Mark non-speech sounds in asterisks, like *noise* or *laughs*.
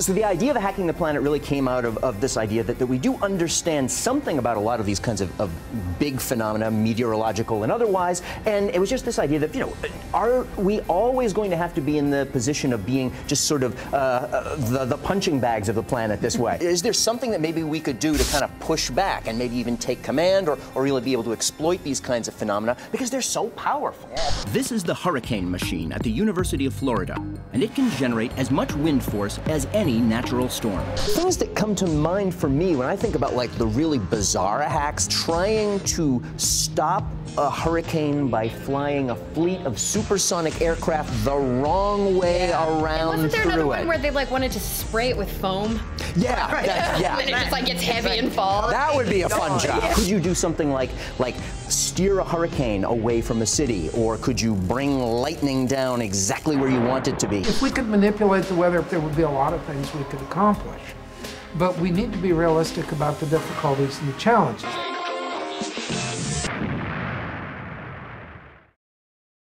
So the idea of hacking the planet really came out of, of this idea that, that we do understand something about a lot of these kinds of, of big phenomena, meteorological and otherwise, and it was just this idea that, you know, are we always going to have to be in the position of being just sort of uh, uh, the, the punching bags of the planet this way? *laughs* Is there something that maybe we could do to kind of push back and maybe even take command or, or really be able to exploit these kinds of phenomena because they're so powerful? This is the Hurricane Machine at the University of Florida, and it can generate as much wind force as any natural storm. Things that come to mind for me when I think about like the really bizarre hacks, trying to stop a hurricane by flying a fleet of supersonic aircraft the wrong way And around wasn't there another through one it. where they like wanted to spray it with foam? yeah, *laughs* that, yeah. and then it just like gets heavy and falls. That would be a fun job. Could you do something like like steer a hurricane away from a city, or could you bring lightning down exactly where you want it to be? If we could manipulate the weather, there would be a lot of things we could accomplish. But we need to be realistic about the difficulties and the challenges.